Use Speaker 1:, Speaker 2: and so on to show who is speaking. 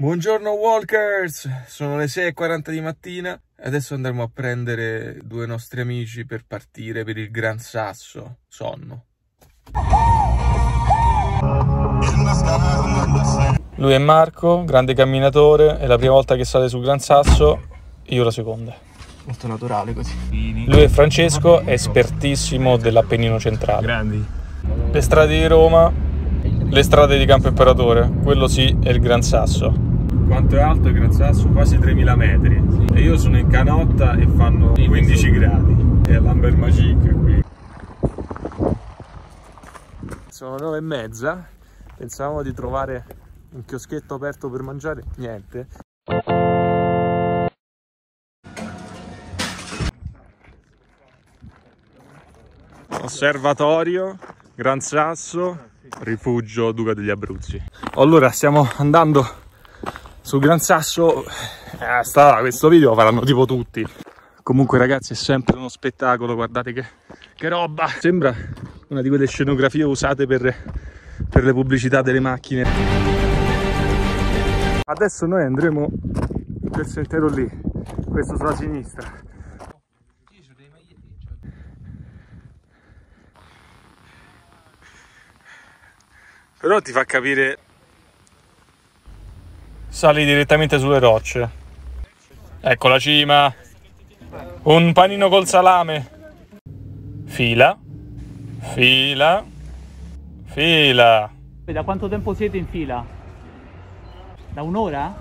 Speaker 1: Buongiorno Walkers, sono le 6.40 di mattina e adesso andremo a prendere due nostri amici per partire per il Gran Sasso, sonno. Lui è Marco, grande camminatore, è la prima volta che sale sul Gran Sasso, io la seconda.
Speaker 2: Molto naturale così.
Speaker 1: Lui è Francesco, espertissimo dell'Appennino centrale.
Speaker 2: Grandi.
Speaker 1: Le strade di Roma, le strade di Campo Imperatore, quello sì è il Gran Sasso. Quanto è alto il Gran Sasso? Quasi 3000 metri. E io sono in canotta e fanno 15 gradi. È l'Amber Magic qui. Sono 9 e mezza. Pensavamo di trovare un chioschetto aperto per mangiare. Niente. Osservatorio, Gran Sasso, rifugio Duca degli Abruzzi. Allora stiamo andando sul Gran Sasso, eh, sta, questo video faranno tipo tutti. Comunque ragazzi è sempre uno spettacolo, guardate che, che roba! Sembra una di quelle scenografie usate per, per le pubblicità delle macchine. Adesso noi andremo in quel sentiero lì, questo sulla sinistra. Però ti fa capire... Sali direttamente sulle rocce. Ecco la cima. Un panino col salame. Fila. Fila. Fila.
Speaker 3: Da quanto tempo siete in fila? Da un'ora?